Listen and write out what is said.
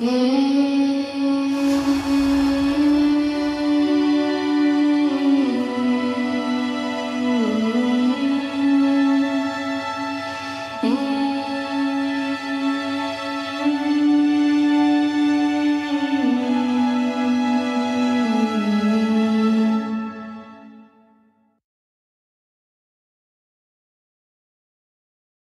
Mm-hmm.